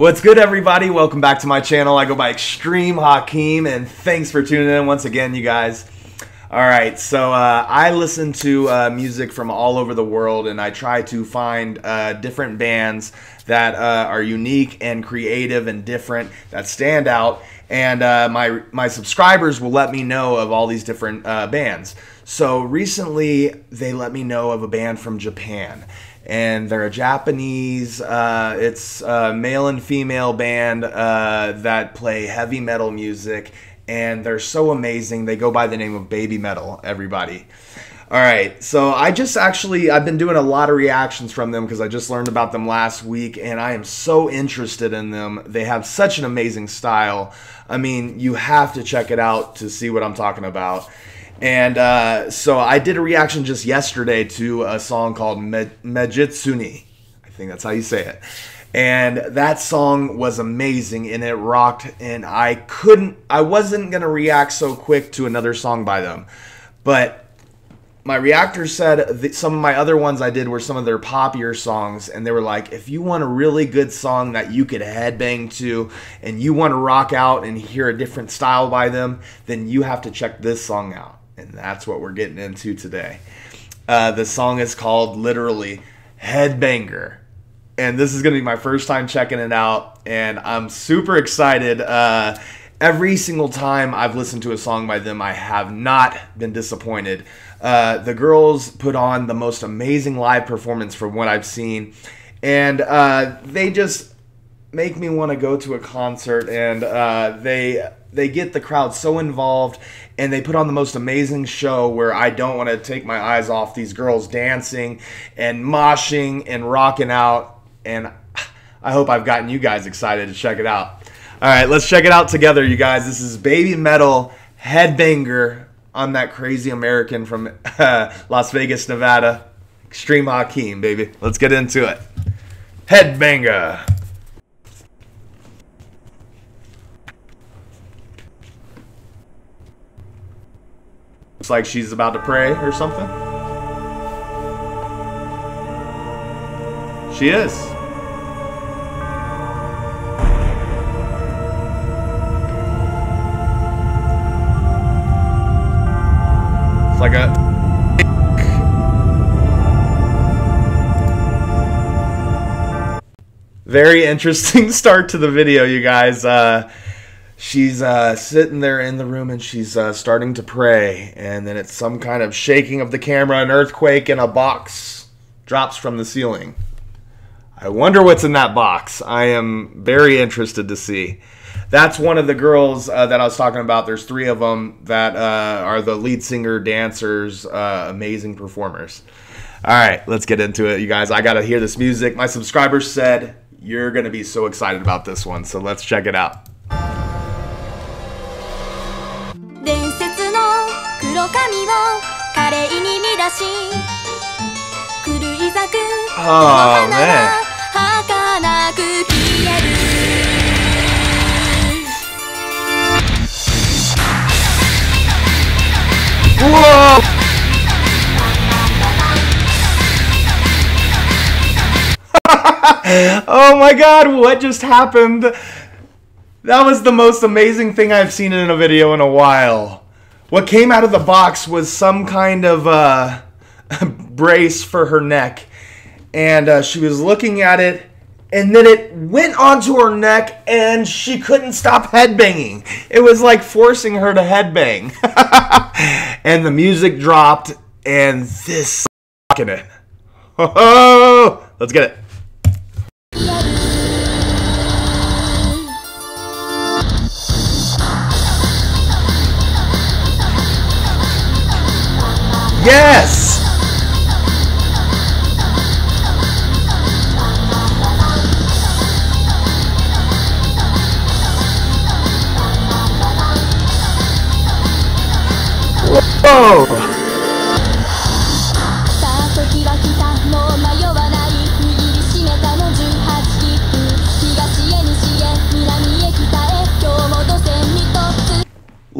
What's good, everybody? Welcome back to my channel. I go by Xtreme Hakim, and thanks for tuning in once again, you guys. All right, so uh, I listen to uh, music from all over the world, and I try to find uh, different bands that uh, are unique and creative and different that stand out. And uh, my my subscribers will let me know of all these different uh, bands. So recently, they let me know of a band from Japan and they're a Japanese. Uh, it's a male and female band uh, that play heavy metal music, and they're so amazing. They go by the name of BABYMETAL. Everybody. All right, so I just actually I've been doing a lot of reactions from them because I just learned about them last week, and I am so interested in them. They have such an amazing style. I mean, you have to check it out to see what I'm talking about. And uh, so I did a reaction just yesterday to a song called Me- Megitsune. I think that's how you say it. And that song was amazing and it rocked. And I couldn't, I wasn't going to react so quick to another song by them. But my reactor said some of my other ones I did were some of their poppier songs, and they were like, if you want a really good song that you could headbang to, and you want to rock out and hear a different style by them, then you have to check this song out and that's what we're getting into today. Uh, the song is called literally Headbanger. And this is going to be my first time checking it out, and I'm super excited. Uh, every single time I've listened to a song by them, I have not been disappointed. Uh, the girls put on the most amazing live performance from what I've seen, and uh, they just make me want to go to a concert, and uh, they they get the crowd so involved and they put on the most amazing show where I don't want to take my eyes off these girls dancing and moshing and rocking out and I hope I've gotten you guys excited to check it out. All right, let's check it out together, you guys. This is BABYMETAL Headbanger. I'm that crazy American from uh, Las Vegas, Nevada. Xtreme Hakim, baby. Let's get into it. Headbanger. Like she's about to pray or something. She is. It's like a very interesting start to the video, you guys. Uh, she's uh, sitting there in the room and she's uh, starting to pray. And then it's some kind of shaking of the camera an earthquake and a box drops from the ceiling. I wonder what's in that box. I am very interested to see. That's one of the girls uh, that i was talking about. There's three of them that uh, are the lead singer dancers uh, amazing performers. All right let's get into it. You guys i gotta hear this music. My subscribers said you're gonna be so excited about this one. So let's check it out Oh man. Whoa! oh my god, what just happened? That was the most amazing thing I've seen in a video in a while. What came out of the box was some kind of, uh... brace for her neck. And uh, she was looking at it, and then it went onto her neck, and she couldn't stop headbanging. It was like forcing her to headbang. and the music dropped, and this in it. Let's get it. Yes!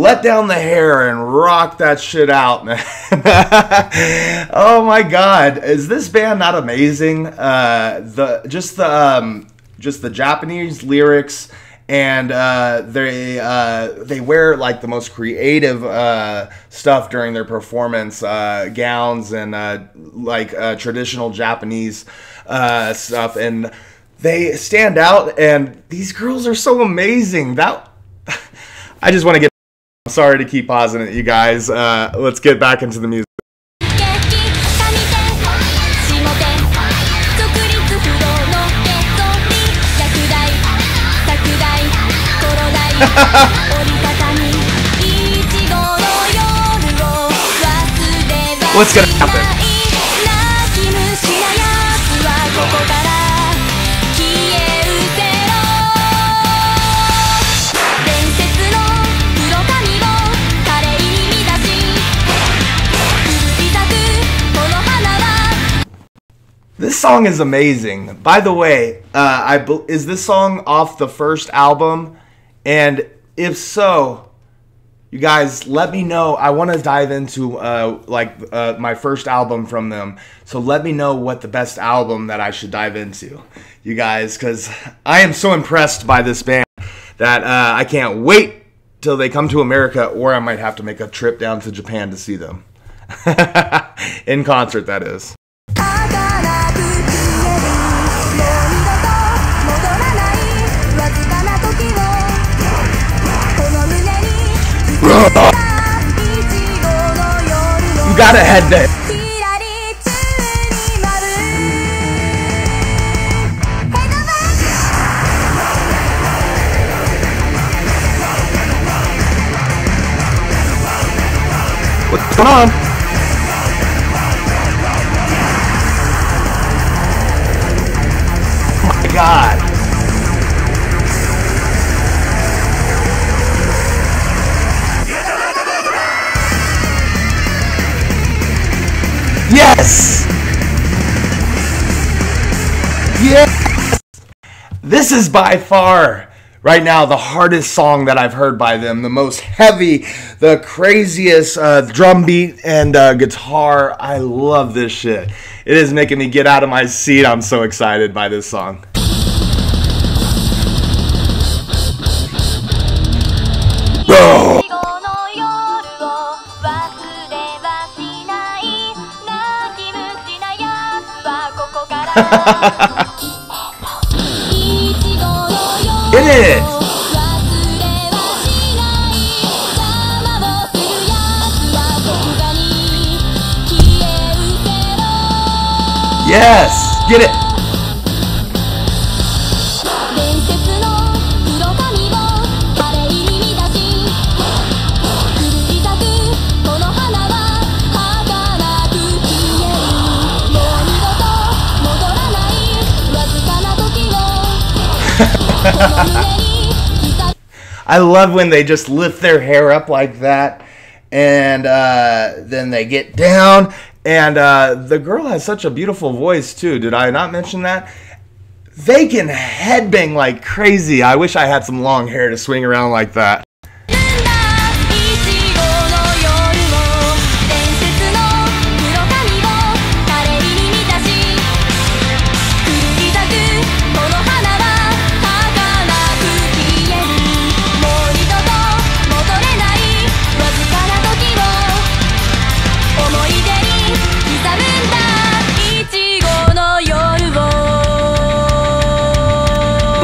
Let down the hair and rock that shit out, man. oh my god, is this band not amazing? Uh, the just the um, just the Japanese lyrics and uh, they uh, they wear like the most creative uh, stuff during their performance, uh, gowns and uh, like uh, traditional Japanese stuff, and they stand out. And these girls are so amazing. That I just want to get. I'm Sorry to keep pausing it, you guys. let's get back into the music. What's gonna happen? This song is amazing. By the way, uh, I is this song off the first album? And if so, you guys let me know. I want to dive into uh, like uh, my first album from them. So let me know what the best album that I should dive into, you guys, because I am so impressed by this band that uh, I can't wait till they come to America, or I might have to make a trip down to Japan to see them in concert. That is. You gotta head there. What's going on? Oh my god. Yes! Yes! This is by far, right now, the hardest song that I've heard by them. The most heavy, the craziest uh, drum beat and uh, guitar. I love this shit. It is making me get out of my seat. I'm so excited by this song. In it! Yes! Get it! I love when they just lift their hair up like that and uh, then they get down. And uh, the girl has such a beautiful voice, too. Did I not mention that? They can headbang like crazy. I wish I had some long hair to swing around like that.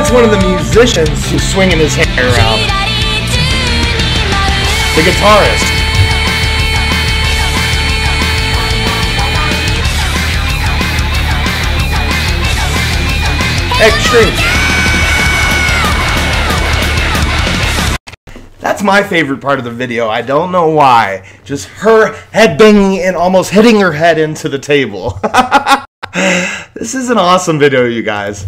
It's one of the musicians who's swinging his hair around. The guitarist. Extreme. That's my favorite part of the video. I don't know why. Just her head banging and almost hitting her head into the table. this is an awesome video, you guys.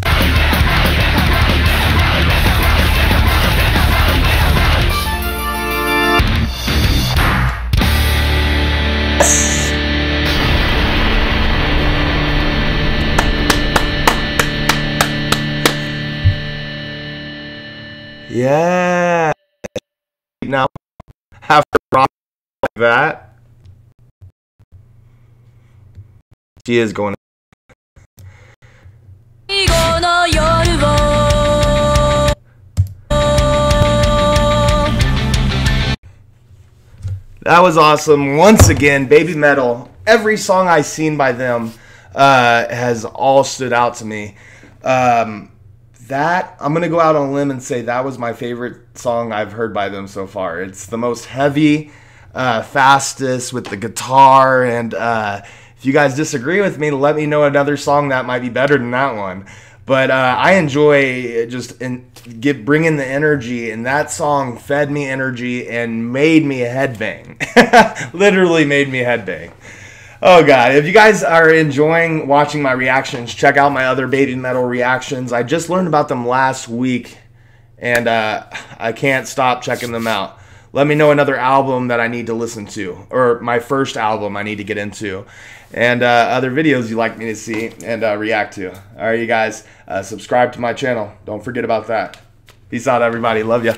Yeah. Now have a drop like that. She is going. That was awesome. Once again, BABYMETAL. Every song I've seen by them uh, has all stood out to me. Um, that I'm gonna go out on a limb and say that was my favorite song I've heard by them so far. It's the most heavy, uh, fastest with the guitar, and uh, if you guys disagree with me, let me know another song that might be better than that one. But uh, I enjoy just in, get bringing the energy, and that song fed me energy and made me a headbang. Literally made me headbang. Oh god, if you guys are enjoying watching my reactions, check out my other BABYMETAL reactions. I just learned about them last week and uh, I can't stop checking them out. Let me know another album that I need to listen to or my first album I need to get into and uh, other videos you'd like me to see and uh, react to. All right, you guys, uh, subscribe to my channel. Don't forget about that. Peace out, everybody. Love ya.